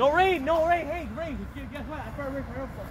No rain, no rain. Hey, rain. Guess what? I found rain for airport.